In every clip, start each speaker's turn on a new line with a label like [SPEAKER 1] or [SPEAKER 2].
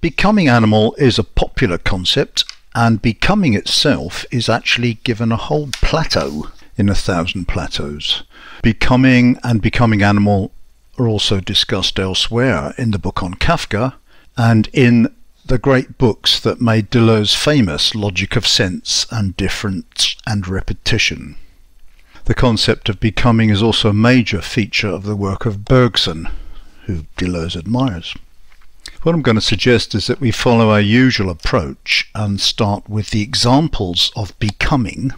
[SPEAKER 1] Becoming animal is a popular concept and becoming itself is actually given a whole plateau in a thousand plateaus. Becoming and becoming animal are also discussed elsewhere in the book on Kafka and in the great books that made Deleuze famous, Logic of Sense and Difference and Repetition. The concept of becoming is also a major feature of the work of Bergson, who Deleuze admires. What I'm going to suggest is that we follow our usual approach and start with the examples of becoming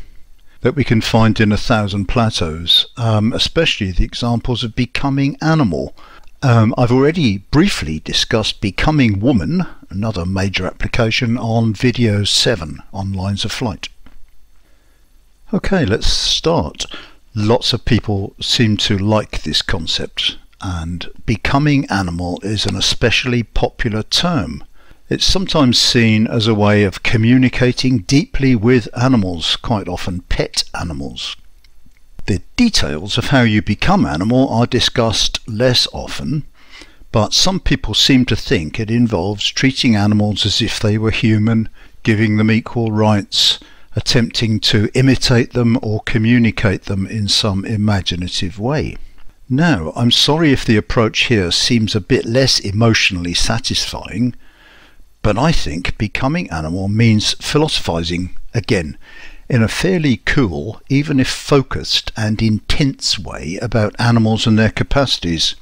[SPEAKER 1] that we can find in a thousand plateaus, um, especially the examples of becoming animal. Um, I've already briefly discussed becoming woman, another major application, on video 7 on lines of flight. Okay, let's start. Lots of people seem to like this concept and becoming animal is an especially popular term. It's sometimes seen as a way of communicating deeply with animals, quite often pet animals. The details of how you become animal are discussed less often, but some people seem to think it involves treating animals as if they were human, giving them equal rights, attempting to imitate them or communicate them in some imaginative way. Now, I'm sorry if the approach here seems a bit less emotionally satisfying, but I think becoming animal means philosophizing again in a fairly cool, even if focused and intense way about animals and their capacities.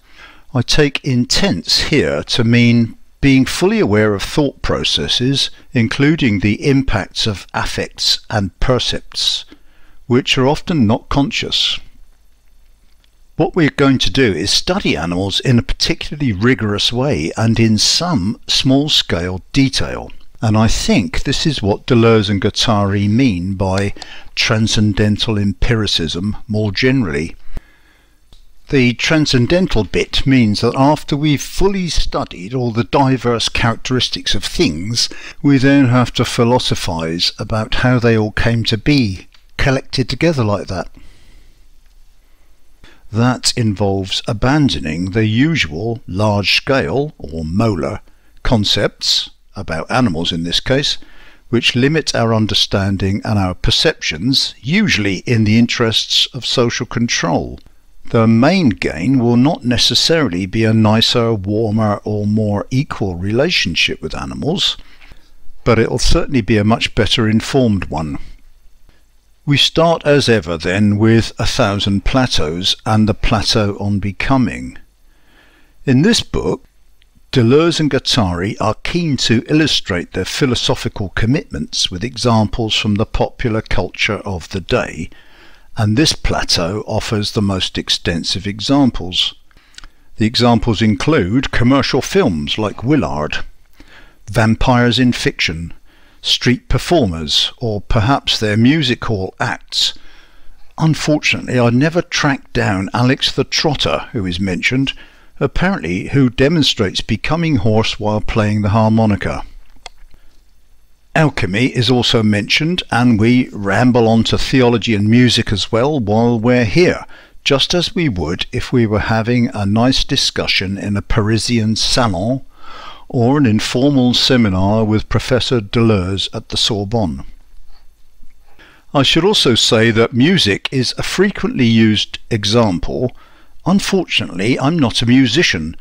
[SPEAKER 1] I take intense here to mean being fully aware of thought processes, including the impacts of affects and percepts, which are often not conscious. What we're going to do is study animals in a particularly rigorous way and in some small-scale detail. And I think this is what Deleuze and Guattari mean by transcendental empiricism more generally. The transcendental bit means that after we've fully studied all the diverse characteristics of things, we then have to philosophize about how they all came to be collected together like that that involves abandoning the usual large-scale, or molar, concepts, about animals in this case, which limit our understanding and our perceptions, usually in the interests of social control. The main gain will not necessarily be a nicer, warmer or more equal relationship with animals, but it will certainly be a much better informed one. We start as ever then with A Thousand Plateaus and the Plateau on Becoming. In this book, Deleuze and Guattari are keen to illustrate their philosophical commitments with examples from the popular culture of the day, and this plateau offers the most extensive examples. The examples include commercial films like Willard, vampires in fiction, street performers or perhaps their music hall acts. Unfortunately, I never tracked down Alex the Trotter, who is mentioned, apparently who demonstrates becoming horse while playing the harmonica. Alchemy is also mentioned, and we ramble on to theology and music as well while we're here, just as we would if we were having a nice discussion in a Parisian salon or an informal seminar with Professor Deleuze at the Sorbonne. I should also say that music is a frequently used example. Unfortunately, I'm not a musician.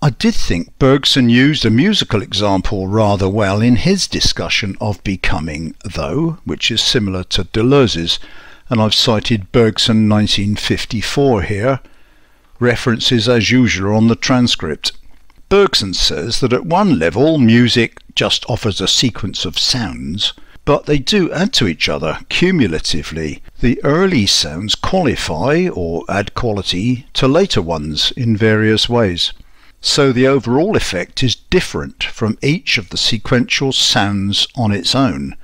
[SPEAKER 1] I did think Bergson used a musical example rather well in his discussion of becoming, though, which is similar to Deleuze's, and I've cited Bergson 1954 here. References as usual on the transcript. Bergson says that at one level music just offers a sequence of sounds, but they do add to each other cumulatively. The early sounds qualify or add quality to later ones in various ways. So the overall effect is different from each of the sequential sounds on its own.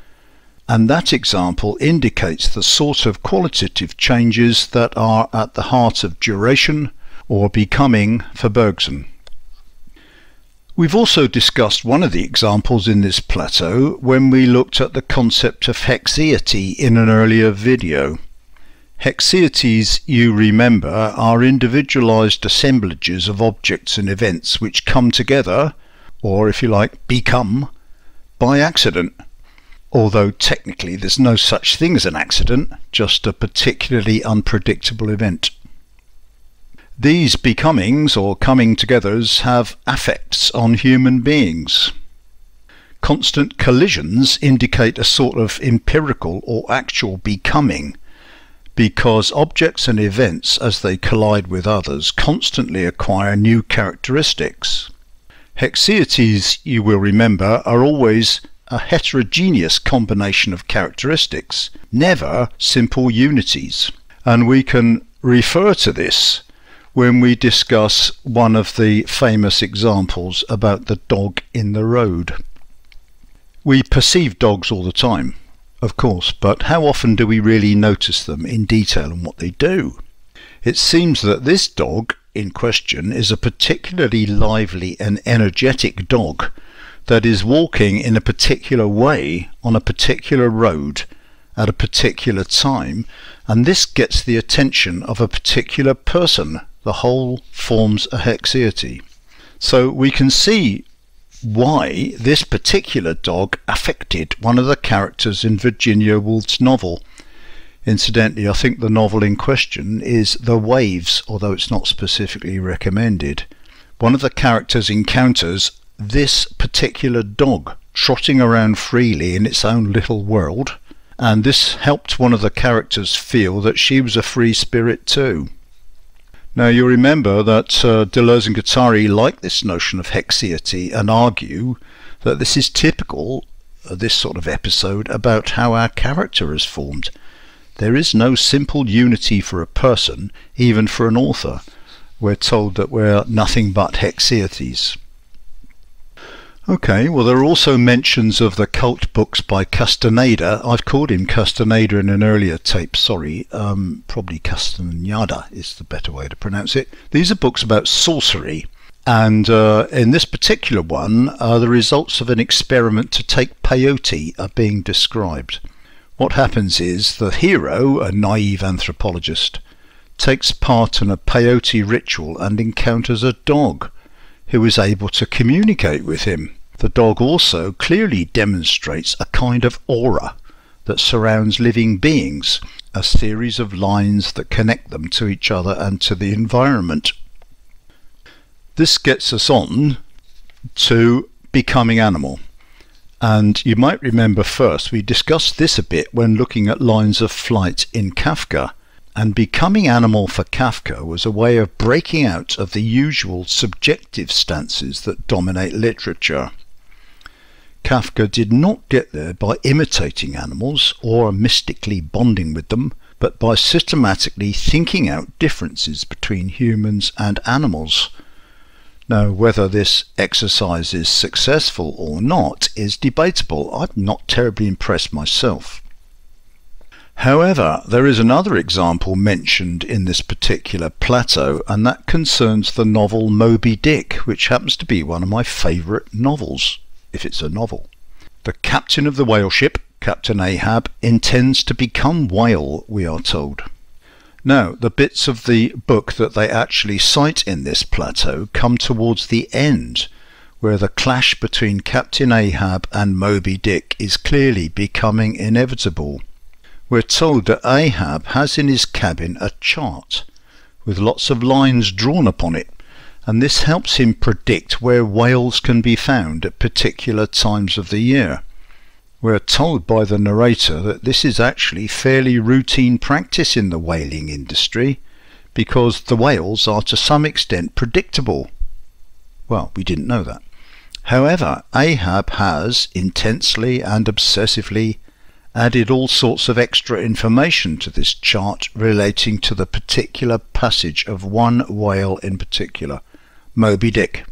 [SPEAKER 1] And that example indicates the sort of qualitative changes that are at the heart of duration or becoming for Bergson. We've also discussed one of the examples in this plateau when we looked at the concept of haecceity in an earlier video. Haecceities, you remember, are individualized assemblages of objects and events which come together, or if you like, become by accident. Although technically there's no such thing as an accident, just a particularly unpredictable event. These becomings or coming togethers have affects on human beings. Constant collisions indicate a sort of empirical or actual becoming because objects and events as they collide with others constantly acquire new characteristics. Haecceities, you will remember, are always a heterogeneous combination of characteristics, never simple unities. And we can refer to this when we discuss one of the famous examples about the dog in the road. We perceive dogs all the time, of course, but how often do we really notice them in detail and what they do? It seems that this dog in question is a particularly lively and energetic dog that is walking in a particular way on a particular road at a particular time, and this gets the attention of a particular person. The whole forms a haecceity. So we can see why this particular dog affected one of the characters in Virginia Woolf's novel. Incidentally, I think the novel in question is The Waves, although it's not specifically recommended. One of the characters encounters this particular dog trotting around freely in its own little world, and this helped one of the characters feel that she was a free spirit too. Now you remember that uh, Deleuze and Guattari like this notion of haecceity and argue that this is typical of this sort of episode about how our character is formed. There is no simple unity for a person, even for an author. We're told that we're nothing but haecceities. Okay, well there are also mentions of the cult books by Castaneda. I've called him Castaneda in an earlier tape, sorry. Um, probably Castaneda is the better way to pronounce it. These are books about sorcery. And uh, in this particular one, uh, the results of an experiment to take peyote are being described. What happens is the hero, a naive anthropologist, takes part in a peyote ritual and encounters a dog who is able to communicate with him. The dog also clearly demonstrates a kind of aura that surrounds living beings, a series of lines that connect them to each other and to the environment. This gets us on to becoming animal. And you might remember first we discussed this a bit when looking at lines of flight in Kafka. And becoming animal for Kafka was a way of breaking out of the usual subjective stances that dominate literature. Kafka did not get there by imitating animals or mystically bonding with them, but by systematically thinking out differences between humans and animals now, whether this exercise is successful or not is debatable. I'm not terribly impressed myself. However, there is another example mentioned in this particular plateau, and that concerns the novel Moby Dick, which happens to be one of my favourite novels, if it's a novel. The captain of the whale ship, Captain Ahab, intends to become whale, we are told. Now, the bits of the book that they actually cite in this plateau come towards the end, where the clash between Captain Ahab and Moby Dick is clearly becoming inevitable. We're told that Ahab has in his cabin a chart with lots of lines drawn upon it, and this helps him predict where whales can be found at particular times of the year. We're told by the narrator that this is actually fairly routine practice in the whaling industry because the whales are to some extent predictable. Well, we didn't know that. However, Ahab has intensely and obsessively added all sorts of extra information to this chart relating to the particular passage of one whale in particular, Moby Dick.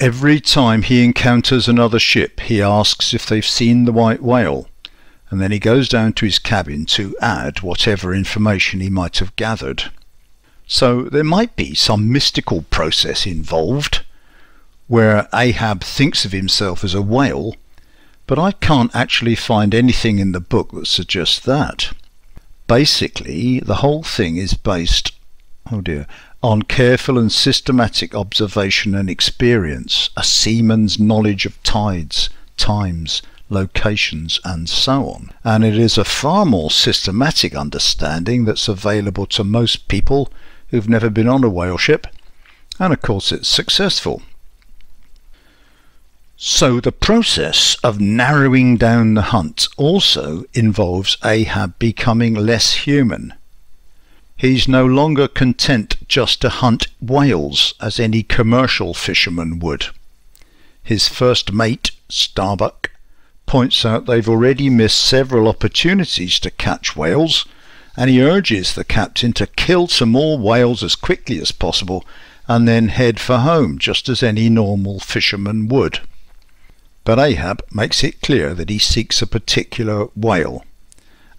[SPEAKER 1] Every time he encounters another ship, he asks if they've seen the white whale, and then he goes down to his cabin to add whatever information he might have gathered. So there might be some mystical process involved, where Ahab thinks of himself as a whale, but I can't actually find anything in the book that suggests that. Basically, the whole thing is based, oh dear, on careful and systematic observation and experience, a seaman's knowledge of tides, times, locations, and so on. And it is a far more systematic understanding that's available to most people who've never been on a whale ship, and of course it's successful. So the process of narrowing down the hunt also involves Ahab becoming less human He's no longer content just to hunt whales as any commercial fisherman would. His first mate, Starbuck, points out they've already missed several opportunities to catch whales, and he urges the captain to kill some more whales as quickly as possible and then head for home just as any normal fisherman would. But Ahab makes it clear that he seeks a particular whale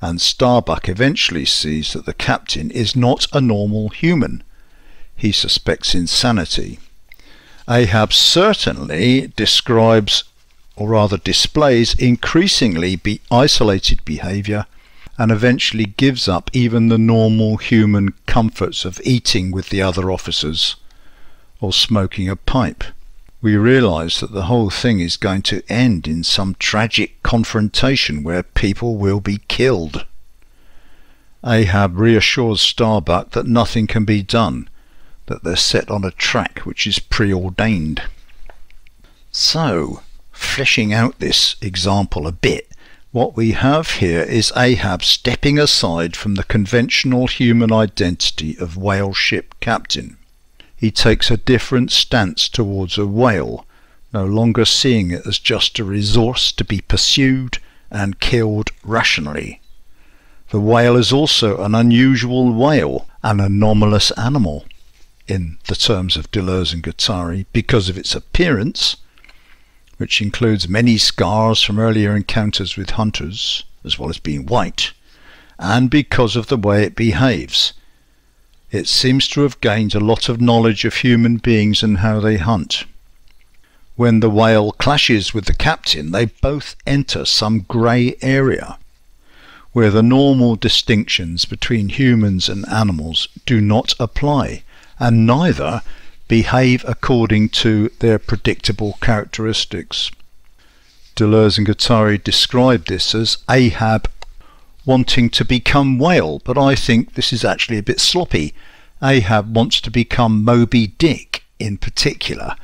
[SPEAKER 1] and Starbuck eventually sees that the captain is not a normal human. He suspects insanity. Ahab certainly describes, or rather displays, increasingly be isolated behaviour and eventually gives up even the normal human comforts of eating with the other officers or smoking a pipe we realize that the whole thing is going to end in some tragic confrontation where people will be killed. Ahab reassures Starbuck that nothing can be done, that they're set on a track which is preordained. So, fleshing out this example a bit, what we have here is Ahab stepping aside from the conventional human identity of whale ship captain he takes a different stance towards a whale, no longer seeing it as just a resource to be pursued and killed rationally. The whale is also an unusual whale, an anomalous animal, in the terms of Deleuze and Guattari, because of its appearance, which includes many scars from earlier encounters with hunters, as well as being white, and because of the way it behaves, it seems to have gained a lot of knowledge of human beings and how they hunt. When the whale clashes with the captain, they both enter some grey area where the normal distinctions between humans and animals do not apply, and neither behave according to their predictable characteristics. Deleuze and Guattari describe this as Ahab wanting to become whale, but I think this is actually a bit sloppy. Ahab wants to become Moby Dick in particular,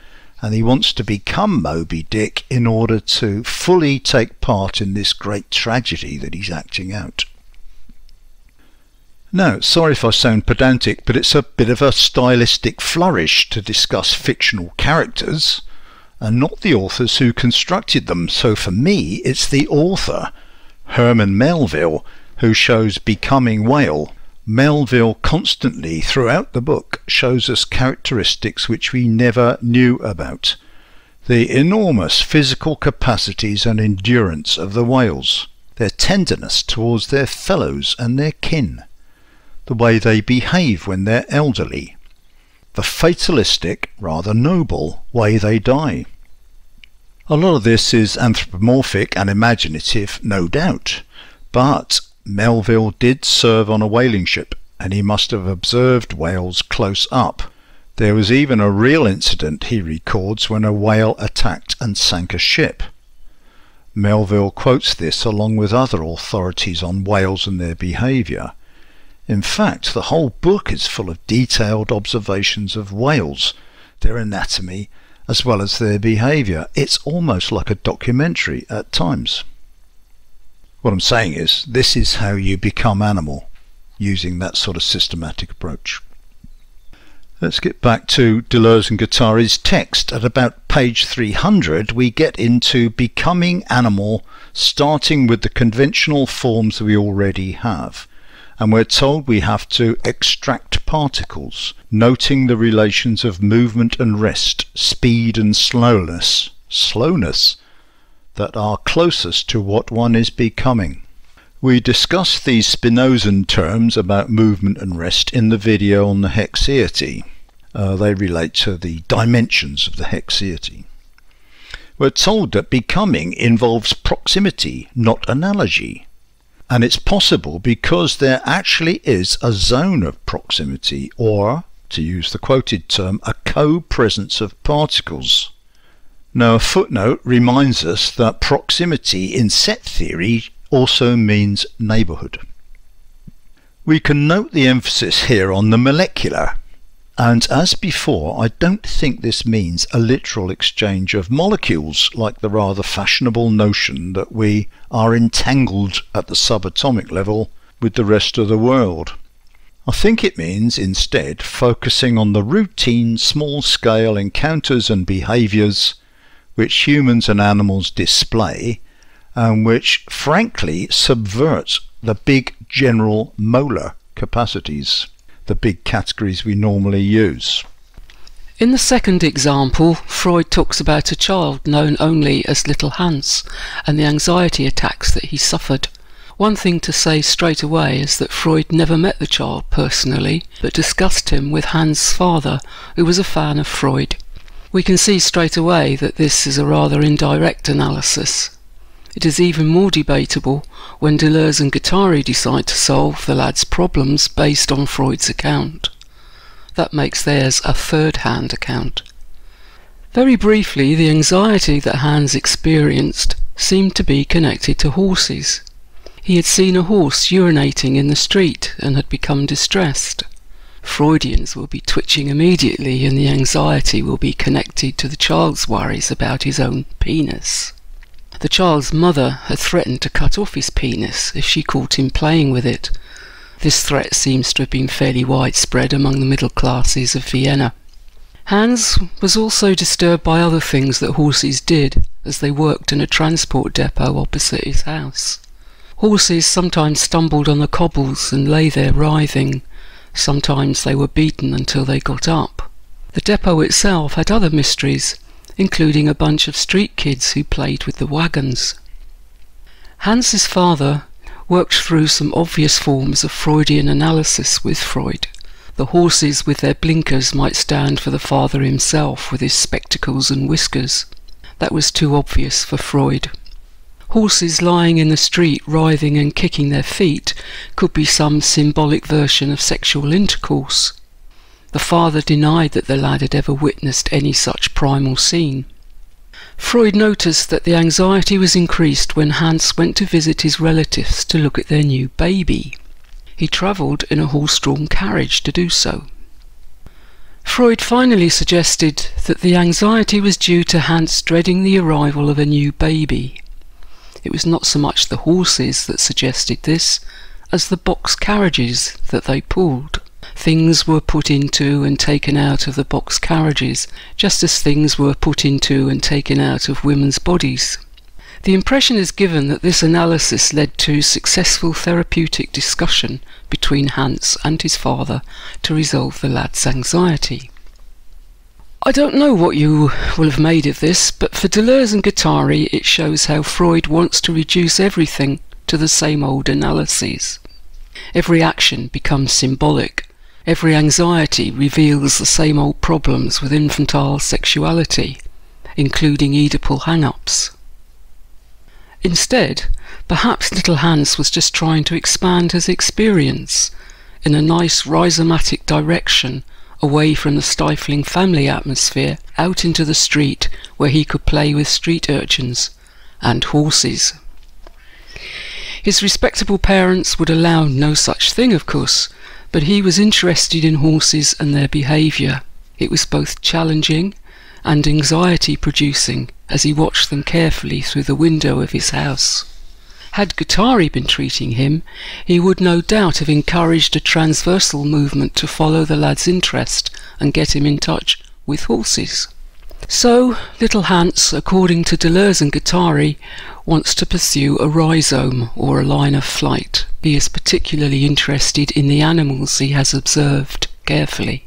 [SPEAKER 1] and he wants to become Moby Dick in order to fully take part in this great tragedy that he's acting out. Now, sorry if I sound pedantic, but it's a bit of a stylistic flourish to discuss fictional characters and not the authors who constructed them. So for me, it's the author Herman Melville, who shows Becoming Whale. Melville constantly, throughout the book, shows us characteristics which we never knew about. The enormous physical capacities and endurance of the whales, their tenderness towards their fellows and their kin, the way they behave when they're elderly, the fatalistic, rather noble, way they die. A lot of this is anthropomorphic and imaginative, no doubt, but Melville did serve on a whaling ship, and he must have observed whales close up. There was even a real incident, he records, when a whale attacked and sank a ship. Melville quotes this along with other authorities on whales and their behaviour. In fact, the whole book is full of detailed observations of whales, their anatomy, as well as their behaviour. It's almost like a documentary at times. What I'm saying is, this is how you become animal using that sort of systematic approach. Let's get back to Deleuze and Guattari's text. At about page 300, we get into becoming animal, starting with the conventional forms we already have and we're told we have to extract particles, noting the relations of movement and rest, speed and slowness, slowness, that are closest to what one is becoming. We discussed these Spinozan terms about movement and rest in the video on the Haecceity. Uh, they relate to the dimensions of the Haecceity. We're told that becoming involves proximity, not analogy. And it's possible because there actually is a zone of proximity or to use the quoted term, a co-presence of particles. Now a footnote reminds us that proximity in set theory also means neighbourhood. We can note the emphasis here on the molecular and as before, I don't think this means a literal exchange of molecules like the rather fashionable notion that we are entangled at the subatomic level with the rest of the world. I think it means instead focusing on the routine small scale encounters and behaviours which humans and animals display and which frankly subvert the big general molar capacities the big categories we normally use.
[SPEAKER 2] In the second example, Freud talks about a child known only as Little Hans and the anxiety attacks that he suffered. One thing to say straight away is that Freud never met the child personally, but discussed him with Hans' father, who was a fan of Freud. We can see straight away that this is a rather indirect analysis. It is even more debatable when Deleuze and Guattari decide to solve the lad's problems based on Freud's account. That makes theirs a third-hand account. Very briefly, the anxiety that Hans experienced seemed to be connected to horses. He had seen a horse urinating in the street and had become distressed. Freudians will be twitching immediately and the anxiety will be connected to the child's worries about his own penis. The child's mother had threatened to cut off his penis if she caught him playing with it. This threat seems to have been fairly widespread among the middle classes of Vienna. Hans was also disturbed by other things that horses did as they worked in a transport depot opposite his house. Horses sometimes stumbled on the cobbles and lay there writhing. Sometimes they were beaten until they got up. The depot itself had other mysteries, including a bunch of street kids who played with the wagons. Hans's father worked through some obvious forms of Freudian analysis with Freud. The horses with their blinkers might stand for the father himself with his spectacles and whiskers. That was too obvious for Freud. Horses lying in the street writhing and kicking their feet could be some symbolic version of sexual intercourse. The father denied that the lad had ever witnessed any such primal scene. Freud noticed that the anxiety was increased when Hans went to visit his relatives to look at their new baby. He travelled in a horse-drawn carriage to do so. Freud finally suggested that the anxiety was due to Hans dreading the arrival of a new baby. It was not so much the horses that suggested this, as the box carriages that they pulled. Things were put into and taken out of the box carriages, just as things were put into and taken out of women's bodies. The impression is given that this analysis led to successful therapeutic discussion between Hans and his father to resolve the lad's anxiety. I don't know what you will have made of this, but for Deleuze and Guattari it shows how Freud wants to reduce everything to the same old analyses. Every action becomes symbolic, Every anxiety reveals the same old problems with infantile sexuality, including Oedipal hang-ups. Instead, perhaps little Hans was just trying to expand his experience in a nice rhizomatic direction away from the stifling family atmosphere out into the street where he could play with street urchins and horses. His respectable parents would allow no such thing, of course, but he was interested in horses and their behaviour. It was both challenging and anxiety producing as he watched them carefully through the window of his house. Had Guattari been treating him, he would no doubt have encouraged a transversal movement to follow the lad's interest and get him in touch with horses. So, little Hans, according to Deleuze and Guattari, wants to pursue a rhizome or a line of flight. He is particularly interested in the animals he has observed carefully.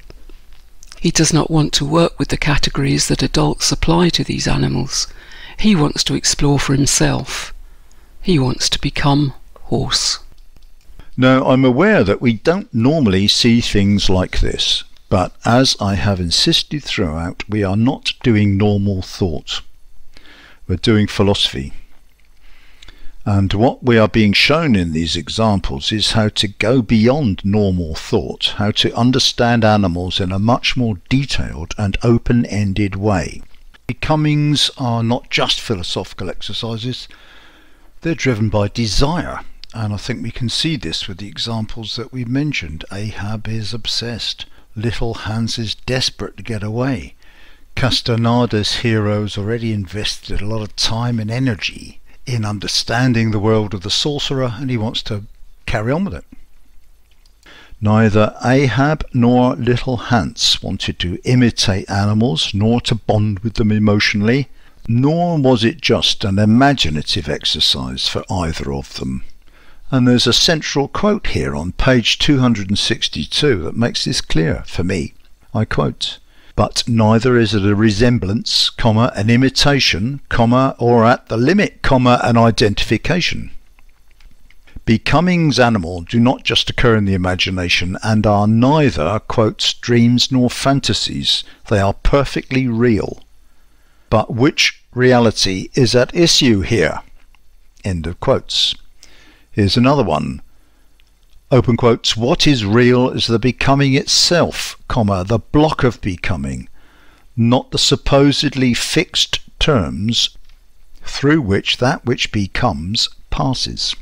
[SPEAKER 2] He does not want to work with the categories that adults apply to these animals. He wants to explore for himself. He wants to become horse.
[SPEAKER 1] Now, I'm aware that we don't normally see things like this, but as I have insisted throughout, we are not doing normal thought. We're doing philosophy. And what we are being shown in these examples is how to go beyond normal thought, how to understand animals in a much more detailed and open-ended way. Becomings are not just philosophical exercises, they're driven by desire. And I think we can see this with the examples that we mentioned. Ahab is obsessed. Little Hans is desperate to get away. Castaneda's heroes already invested a lot of time and energy in understanding the world of the sorcerer and he wants to carry on with it. Neither Ahab nor little Hans wanted to imitate animals nor to bond with them emotionally, nor was it just an imaginative exercise for either of them. And there's a central quote here on page 262 that makes this clear for me. I quote, but neither is it a resemblance, comma, an imitation, comma, or at the limit, comma, an identification. Becomings animal do not just occur in the imagination and are neither, quotes, dreams nor fantasies. They are perfectly real. But which reality is at issue here? End of quotes. Here's another one. Open quotes, what is real is the becoming itself, comma, the block of becoming, not the supposedly fixed terms through which that which becomes passes.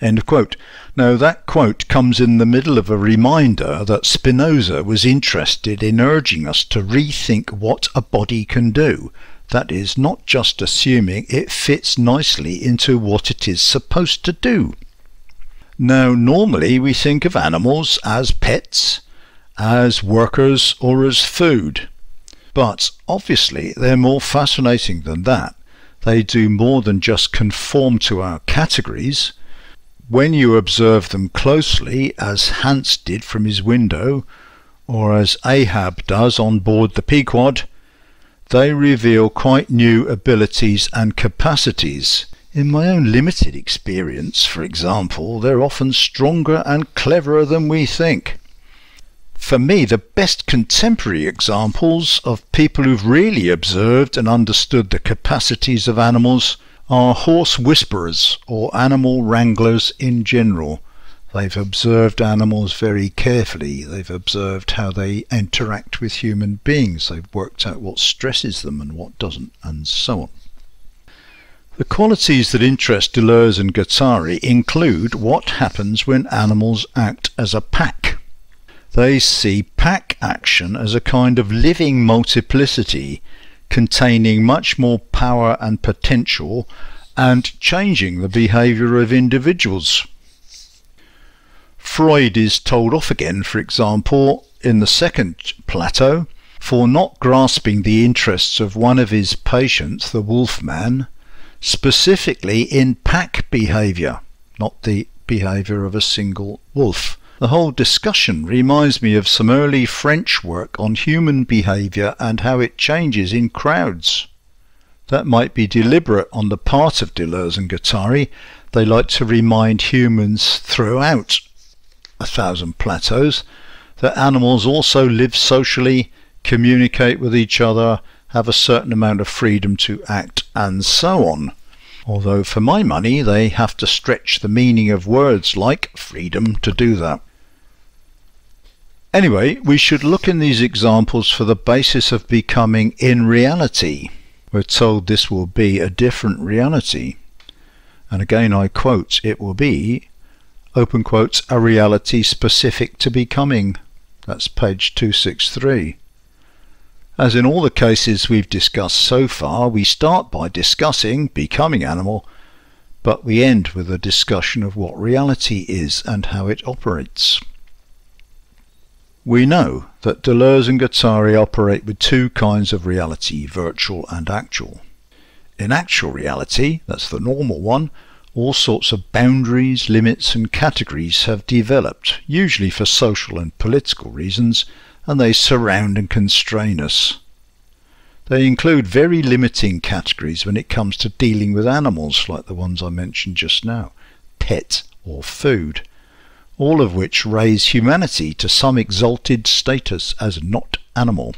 [SPEAKER 1] End of quote. Now that quote comes in the middle of a reminder that Spinoza was interested in urging us to rethink what a body can do. That is, not just assuming it fits nicely into what it is supposed to do. Now, normally we think of animals as pets, as workers, or as food. But obviously they're more fascinating than that. They do more than just conform to our categories when you observe them closely, as Hans did from his window, or as Ahab does on board the Pequod, they reveal quite new abilities and capacities. In my own limited experience, for example, they're often stronger and cleverer than we think. For me, the best contemporary examples of people who've really observed and understood the capacities of animals are horse whisperers or animal wranglers in general. They've observed animals very carefully. They've observed how they interact with human beings. They've worked out what stresses them and what doesn't, and so on. The qualities that interest Deleuze and Guattari include what happens when animals act as a pack. They see pack action as a kind of living multiplicity containing much more power and potential and changing the behaviour of individuals. Freud is told off again, for example, in the second plateau, for not grasping the interests of one of his patients, the wolfman, specifically in pack behaviour, not the behaviour of a single wolf. The whole discussion reminds me of some early French work on human behaviour and how it changes in crowds. That might be deliberate on the part of Deleuze and Guattari. They like to remind humans throughout a thousand plateaus that animals also live socially, communicate with each other, have a certain amount of freedom to act, and so on. Although for my money they have to stretch the meaning of words like freedom to do that. Anyway, we should look in these examples for the basis of becoming in reality. We're told this will be a different reality. And again I quote, it will be, open quotes, a reality specific to becoming. That's page 263. As in all the cases we've discussed so far, we start by discussing becoming animal, but we end with a discussion of what reality is and how it operates. We know that Deleuze and Guattari operate with two kinds of reality, virtual and actual. In actual reality, that's the normal one, all sorts of boundaries, limits and categories have developed, usually for social and political reasons, and they surround and constrain us. They include very limiting categories when it comes to dealing with animals like the ones I mentioned just now, pet or food, all of which raise humanity to some exalted status as not animal.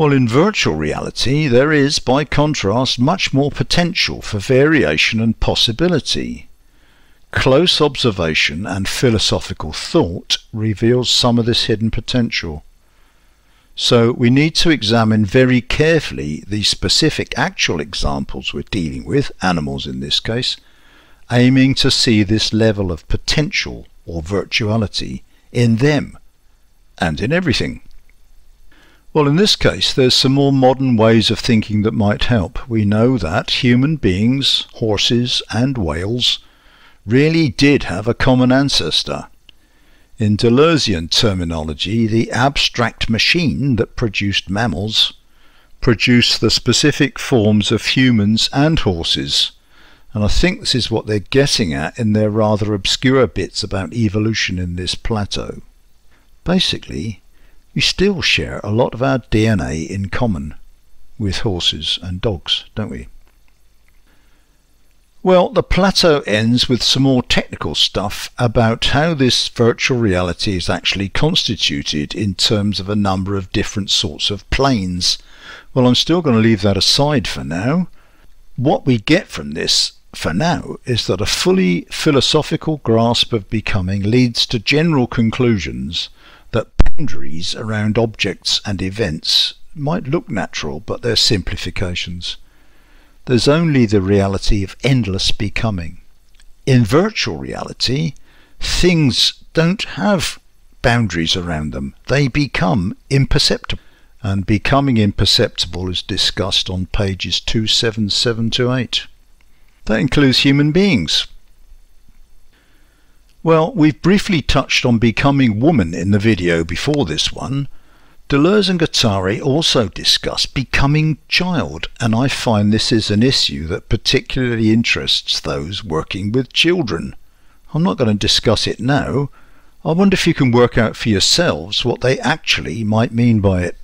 [SPEAKER 1] Well, in virtual reality, there is, by contrast, much more potential for variation and possibility. Close observation and philosophical thought reveals some of this hidden potential. So we need to examine very carefully the specific actual examples we're dealing with, animals in this case, aiming to see this level of potential or virtuality in them and in everything. Well, in this case, there's some more modern ways of thinking that might help. We know that human beings, horses, and whales really did have a common ancestor. In Deleuzian terminology, the abstract machine that produced mammals produced the specific forms of humans and horses. And I think this is what they're getting at in their rather obscure bits about evolution in this plateau. Basically, we still share a lot of our DNA in common with horses and dogs, don't we? Well, the plateau ends with some more technical stuff about how this virtual reality is actually constituted in terms of a number of different sorts of planes. Well, I'm still going to leave that aside for now. What we get from this for now is that a fully philosophical grasp of becoming leads to general conclusions boundaries around objects and events might look natural, but they're simplifications. There's only the reality of endless becoming. In virtual reality, things don't have boundaries around them. They become imperceptible. And becoming imperceptible is discussed on pages 277 to 8. That includes human beings. Well, we've briefly touched on becoming woman in the video before this one, Deleuze and Guattari also discuss becoming child, and I find this is an issue that particularly interests those working with children. I'm not going to discuss it now. I wonder if you can work out for yourselves what they actually might mean by it.